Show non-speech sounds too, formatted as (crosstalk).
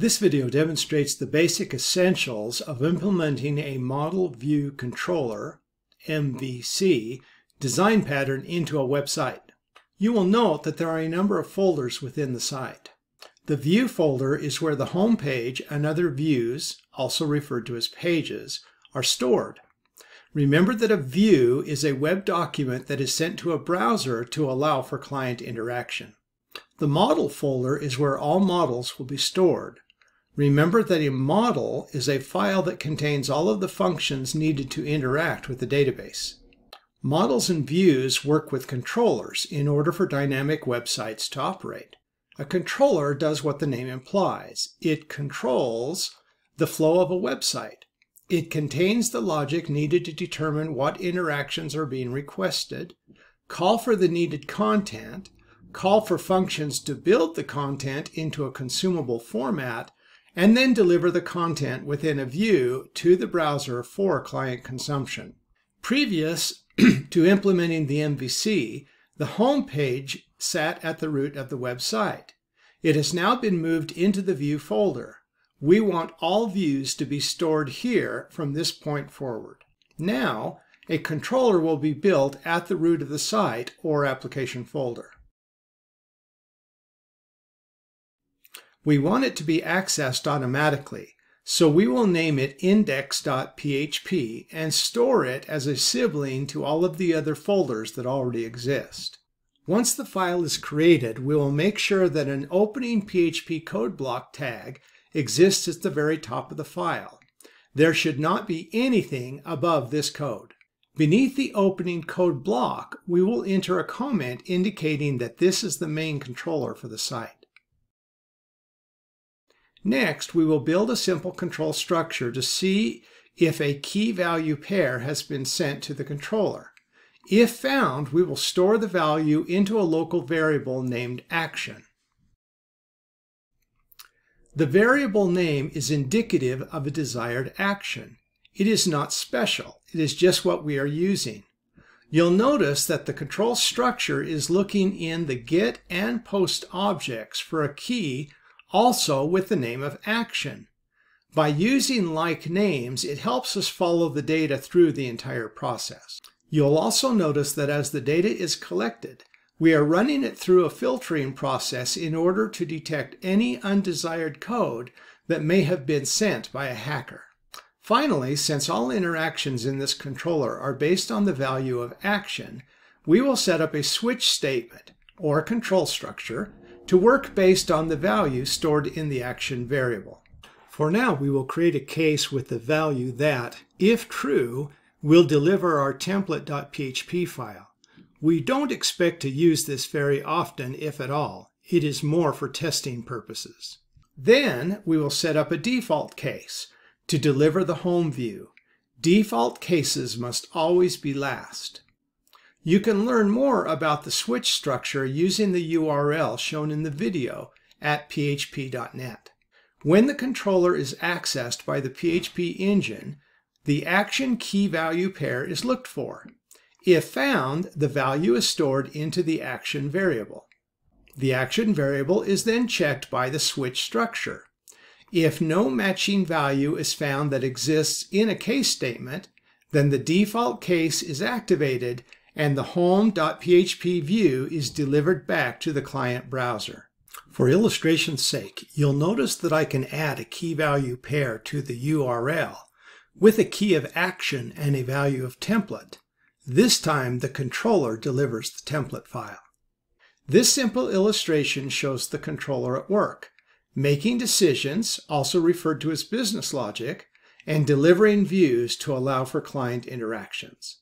This video demonstrates the basic essentials of implementing a Model View Controller MVC design pattern into a website. You will note that there are a number of folders within the site. The View folder is where the home page and other views, also referred to as pages, are stored. Remember that a view is a web document that is sent to a browser to allow for client interaction. The Model folder is where all models will be stored. Remember that a model is a file that contains all of the functions needed to interact with the database. Models and views work with controllers in order for dynamic websites to operate. A controller does what the name implies. It controls the flow of a website. It contains the logic needed to determine what interactions are being requested, call for the needed content, call for functions to build the content into a consumable format, and then deliver the content within a view to the browser for client consumption. Previous (clears throat) to implementing the MVC, the home page sat at the root of the website. It has now been moved into the View folder. We want all views to be stored here from this point forward. Now, a controller will be built at the root of the site or application folder. We want it to be accessed automatically, so we will name it index.php and store it as a sibling to all of the other folders that already exist. Once the file is created, we will make sure that an opening PHP code block tag exists at the very top of the file. There should not be anything above this code. Beneath the opening code block, we will enter a comment indicating that this is the main controller for the site. Next, we will build a simple control structure to see if a key value pair has been sent to the controller. If found, we will store the value into a local variable named action. The variable name is indicative of a desired action. It is not special. It is just what we are using. You'll notice that the control structure is looking in the get and post objects for a key also with the name of action. By using like names, it helps us follow the data through the entire process. You'll also notice that as the data is collected, we are running it through a filtering process in order to detect any undesired code that may have been sent by a hacker. Finally, since all interactions in this controller are based on the value of action, we will set up a switch statement, or control structure, to work based on the value stored in the action variable. For now, we will create a case with the value that, if true, will deliver our template.php file. We don't expect to use this very often, if at all. It is more for testing purposes. Then we will set up a default case to deliver the home view. Default cases must always be last. You can learn more about the switch structure using the URL shown in the video at php.net. When the controller is accessed by the PHP engine, the action key value pair is looked for. If found, the value is stored into the action variable. The action variable is then checked by the switch structure. If no matching value is found that exists in a case statement, then the default case is activated and the home.php view is delivered back to the client browser. For illustration's sake, you'll notice that I can add a key value pair to the URL with a key of action and a value of template. This time the controller delivers the template file. This simple illustration shows the controller at work, making decisions, also referred to as business logic, and delivering views to allow for client interactions.